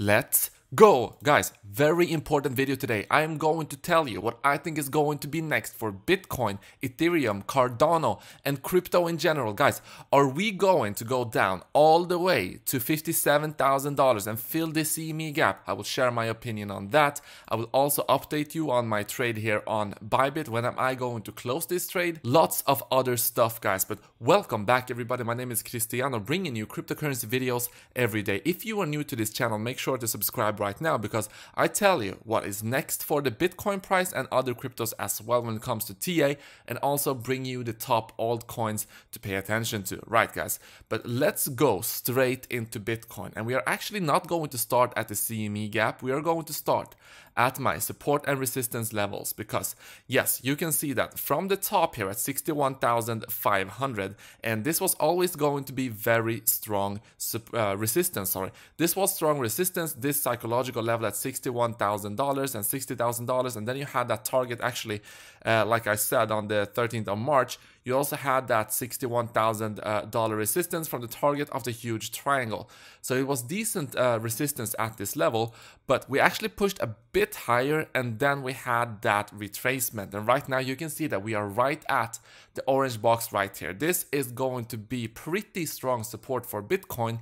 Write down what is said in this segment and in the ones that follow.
Let's go! Guys, very important video today. I am going to tell you what I think is going to be next for Bitcoin, Ethereum, Cardano, and crypto in general. Guys, are we going to go down all the way to $57,000 and fill the CME gap? I will share my opinion on that. I will also update you on my trade here on Bybit. When am I going to close this trade? Lots of other stuff, guys. But welcome back, everybody. My name is Cristiano, bringing you cryptocurrency videos every day. If you are new to this channel, make sure to subscribe right now because I tell you what is next for the Bitcoin price and other cryptos as well when it comes to TA and also bring you the top altcoins to pay attention to. Right, guys? But let's go straight into Bitcoin. And we are actually not going to start at the CME gap. We are going to start at my support and resistance levels because yes, you can see that from the top here at 61,500 and this was always going to be very strong uh, resistance, sorry. This was strong resistance, this psychological level at $61,000 and $60,000 and then you had that target actually, uh, like I said on the 13th of March, you also had that $61,000 uh, resistance from the target of the huge triangle. So it was decent uh, resistance at this level, but we actually pushed a bit higher and then we had that retracement. And right now you can see that we are right at the orange box right here. This is going to be pretty strong support for Bitcoin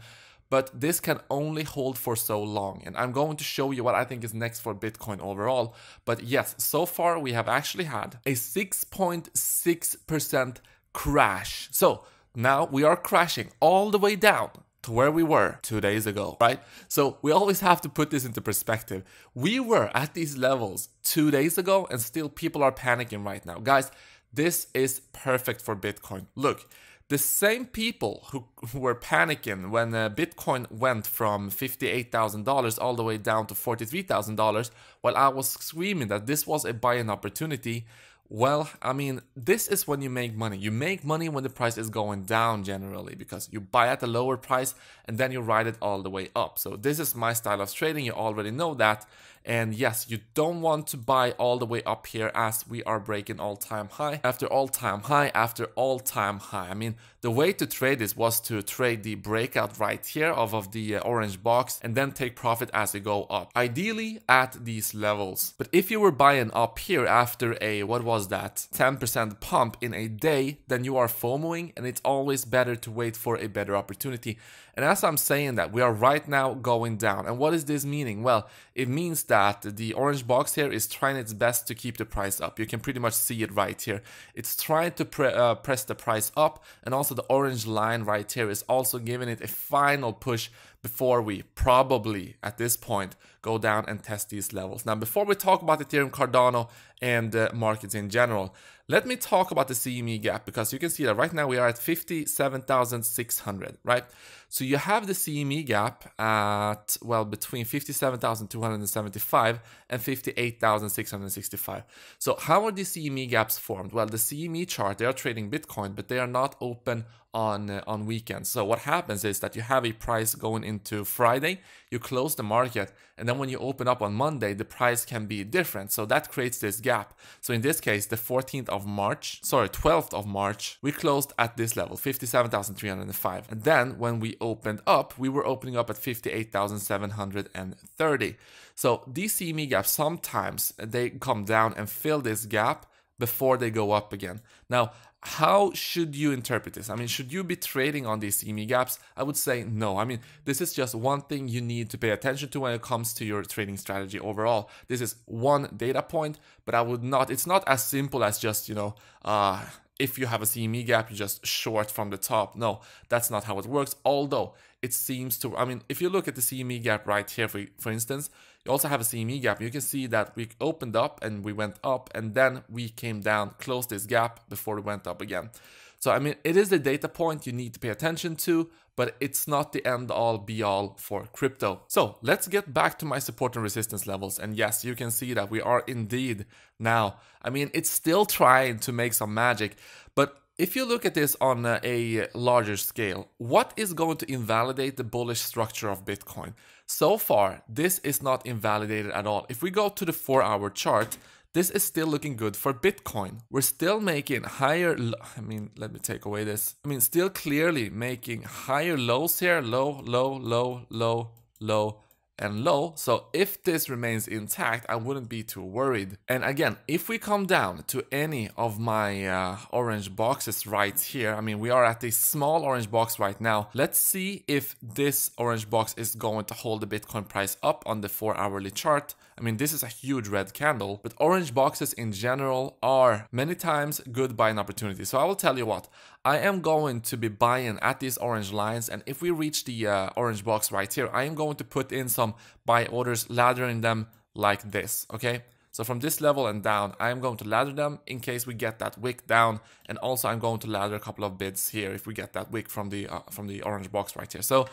but this can only hold for so long. And I'm going to show you what I think is next for Bitcoin overall. But yes, so far we have actually had a 6.6% crash. So now we are crashing all the way down to where we were two days ago, right? So we always have to put this into perspective. We were at these levels two days ago and still people are panicking right now. Guys, this is perfect for Bitcoin. Look, the same people who, who were panicking when uh, Bitcoin went from $58,000 all the way down to $43,000, while I was screaming that this was a buying opportunity, well, I mean, this is when you make money. You make money when the price is going down generally because you buy at a lower price and then you ride it all the way up. So this is my style of trading. You already know that. And yes, you don't want to buy all the way up here as we are breaking all-time high after all-time high after all-time high. I mean, the way to trade this was to trade the breakout right here off of the uh, orange box and then take profit as you go up. Ideally at these levels. But if you were buying up here after a, what was that, 10% pump in a day, then you are FOMOing and it's always better to wait for a better opportunity. And as I'm saying that, we are right now going down. And what is this meaning? Well, it means that the orange box here is trying its best to keep the price up. You can pretty much see it right here. It's trying to pre uh, press the price up and also the orange line right here is also giving it a final push before we probably at this point go down and test these levels. Now, before we talk about Ethereum, Cardano, and uh, markets in general, let me talk about the CME gap because you can see that right now we are at 57,600, right? So you have the CME gap at, well, between 57,275 and 58,665. So how are these CME gaps formed? Well, the CME chart, they are trading Bitcoin, but they are not open on uh, on weekends. So what happens is that you have a price going into Friday, you close the market, and then when you open up on Monday, the price can be different. So that creates this gap. So in this case, the 14th of March, sorry, 12th of March, we closed at this level, 57,305. And then when we opened up, we were opening up at 58,730. So these CME gaps sometimes they come down and fill this gap before they go up again. Now, how should you interpret this? I mean, should you be trading on these CME gaps? I would say no. I mean, this is just one thing you need to pay attention to when it comes to your trading strategy overall. This is one data point, but I would not, it's not as simple as just, you know, uh, if you have a CME gap, you just short from the top. No, that's not how it works. Although it seems to, I mean, if you look at the CME gap right here, for, for instance, you also have a CME gap. You can see that we opened up and we went up and then we came down, closed this gap before we went up again. So, I mean, it is a data point you need to pay attention to, but it's not the end all be all for crypto. So let's get back to my support and resistance levels. And yes, you can see that we are indeed now, I mean, it's still trying to make some magic, but if you look at this on a larger scale, what is going to invalidate the bullish structure of Bitcoin? So far, this is not invalidated at all. If we go to the 4 hour chart, this is still looking good for Bitcoin. We're still making higher, I mean, let me take away this. I mean, still clearly making higher lows here, low, low, low, low, low, and low. So if this remains intact, I wouldn't be too worried. And again, if we come down to any of my uh, orange boxes right here, I mean, we are at a small orange box right now. Let's see if this orange box is going to hold the Bitcoin price up on the four hourly chart. I mean, this is a huge red candle, but orange boxes in general are many times good buying opportunities. So I will tell you what, I am going to be buying at these orange lines. And if we reach the uh, orange box right here, I am going to put in some buy orders, laddering them like this, okay? So from this level and down, I'm going to ladder them in case we get that wick down. And also I'm going to ladder a couple of bids here if we get that wick from the uh, from the orange box right here. So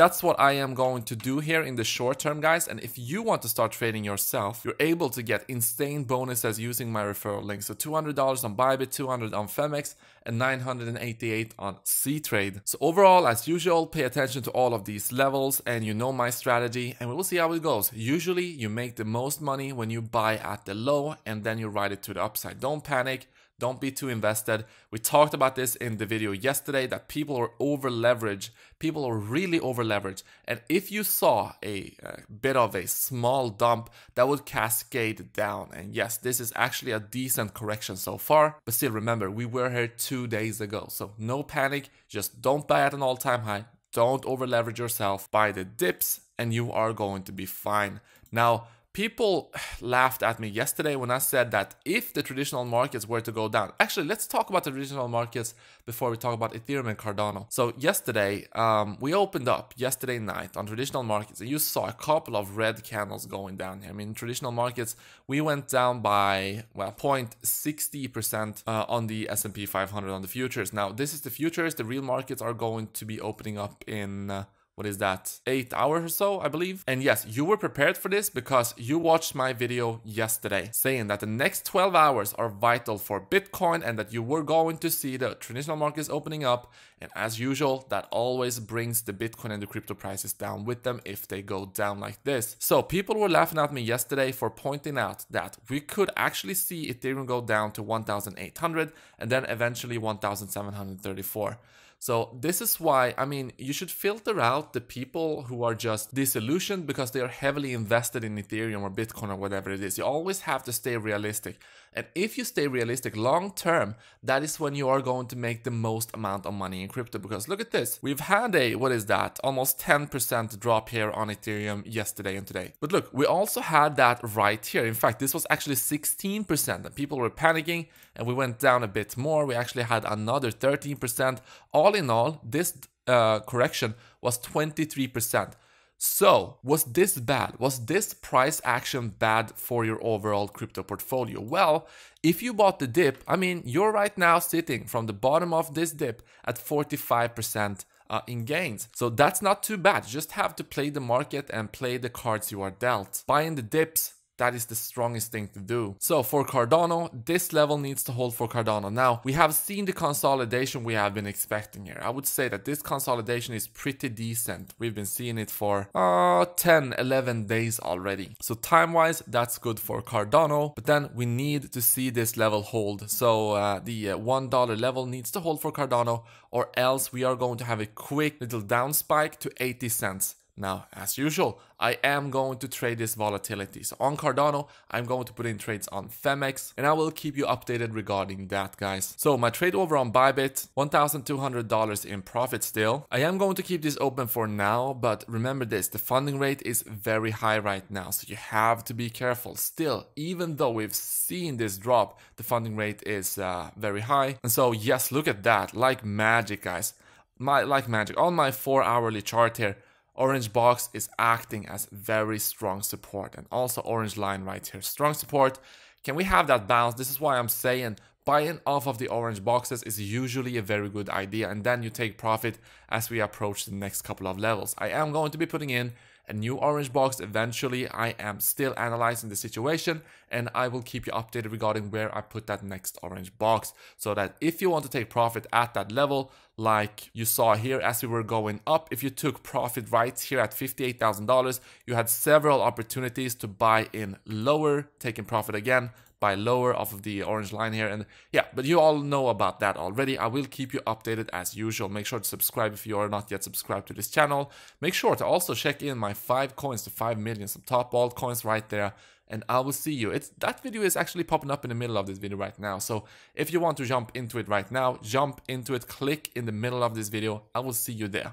that's what I am going to do here in the short term, guys. And if you want to start trading yourself, you're able to get insane bonuses using my referral link. So $200 on Bybit, 200 on Phemex, and 988 on C-Trade. So overall, as usual, pay attention to all of these levels and you know my strategy and we will see how it goes. Usually you make the most money when you buy at the low and then you ride it to the upside. Don't panic. Don't be too invested. We talked about this in the video yesterday that people are over leveraged. People are really over leveraged. And if you saw a, a, bit of a small dump, that would cascade down. And yes, this is actually a decent correction so far. But still, remember, we were here two days ago. So no panic. Just don't buy at an all time high. Don't over leverage yourself. Buy the dips and you are going to be fine. Now, People laughed at me yesterday when I said that if the traditional markets were to go down, actually, let's talk about the traditional markets before we talk about Ethereum and Cardano. So, yesterday, um, we opened up yesterday night on traditional markets, and you saw a couple of red candles going down here. I mean, traditional markets, we went down by, well, 0.60% uh, on the S&P 500 on the futures. Now, this is the futures. The real markets are going to be opening up in. Uh, what is that, eight hours or so, I believe. And yes, you were prepared for this because you watched my video yesterday saying that the next 12 hours are vital for Bitcoin and that you were going to see the traditional markets opening up. And as usual, that always brings the Bitcoin and the crypto prices down with them if they go down like this. So people were laughing at me yesterday for pointing out that we could actually see Ethereum go down to 1,800 and then eventually 1,734. So this is why, I mean, you should filter out the people who are just disillusioned because they are heavily invested in Ethereum or Bitcoin or whatever it is. You always have to stay realistic. And if you stay realistic long term, that is when you are going to make the most amount of money in crypto. Because look at this. We've had a, what is that, almost 10% drop here on Ethereum yesterday and today. But look, we also had that right here. In fact, this was actually 16% and people were panicking and we went down a bit more. We actually had another 13%. All in all, this uh, correction was 23%. So, was this bad? Was this price action bad for your overall crypto portfolio? Well, if you bought the dip, I mean, you're right now sitting from the bottom of this dip at 45% uh, in gains. So that's not too bad. You just have to play the market and play the cards you are dealt. Buying the dips that is the strongest thing to do. So for Cardano, this level needs to hold for Cardano. Now, we have seen the consolidation we have been expecting here. I would say that this consolidation is pretty decent. We've been seeing it for uh, 10, 11 days already. So time-wise, that's good for Cardano. But then we need to see this level hold. So uh, the uh, $1 level needs to hold for Cardano or else we are going to have a quick little down spike to 80 cents. Now, as usual, I am going to trade this volatility. So on Cardano, I'm going to put in trades on Phemex and I will keep you updated regarding that, guys. So my trade over on Bybit, $1,200 in profit still. I am going to keep this open for now, but remember this, the funding rate is very high right now. So you have to be careful. Still, even though we've seen this drop, the funding rate is uh, very high. And so yes, look at that, like magic, guys. My, like magic, on my four hourly chart here, Orange box is acting as very strong support and also orange line right here. Strong support. Can we have that bounce? This is why I'm saying buying off of the orange boxes is usually a very good idea and then you take profit as we approach the next couple of levels. I am going to be putting in a new orange box eventually. I am still analyzing the situation and I will keep you updated regarding where I put that next orange box so that if you want to take profit at that level, like you saw here as we were going up, if you took profit right here at $58,000, you had several opportunities to buy in lower, taking profit again, buy lower off of the orange line here. And yeah, but you all know about that already. I will keep you updated as usual. Make sure to subscribe if you are not yet subscribed to this channel. Make sure to also check in my five coins to 5 million, some top altcoins right there. And I will see you. It's That video is actually popping up in the middle of this video right now. So if you want to jump into it right now, jump into it, click in the middle of this video. I will see you there.